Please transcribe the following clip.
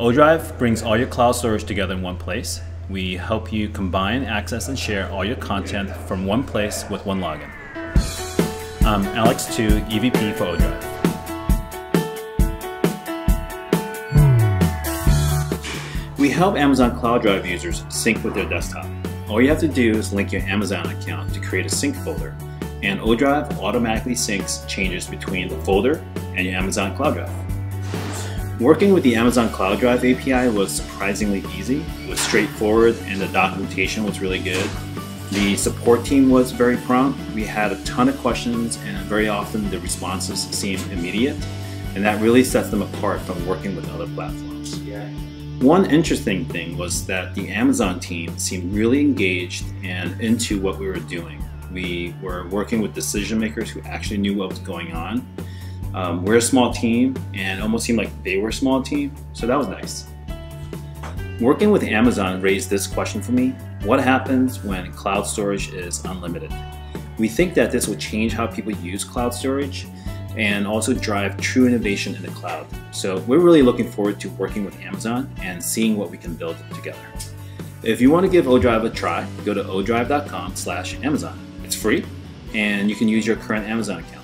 ODrive brings all your cloud storage together in one place. We help you combine, access, and share all your content from one place with one login. I'm Alex Teu, EVP for ODrive. We help Amazon Cloud Drive users sync with their desktop. All you have to do is link your Amazon account to create a sync folder, and ODrive automatically syncs changes between the folder and your Amazon Cloud Drive. Working with the Amazon Cloud Drive API was surprisingly easy. It was straightforward and the documentation was really good. The support team was very prompt. We had a ton of questions and very often the responses seemed immediate. And that really sets them apart from working with other platforms. Yeah. One interesting thing was that the Amazon team seemed really engaged and into what we were doing. We were working with decision makers who actually knew what was going on. Um, we're a small team and almost seemed like they were a small team, so that was nice. Working with Amazon raised this question for me. What happens when cloud storage is unlimited? We think that this will change how people use cloud storage and also drive true innovation in the cloud. So we're really looking forward to working with Amazon and seeing what we can build together. If you want to give ODrive a try, go to odrive.com slash Amazon. It's free and you can use your current Amazon account.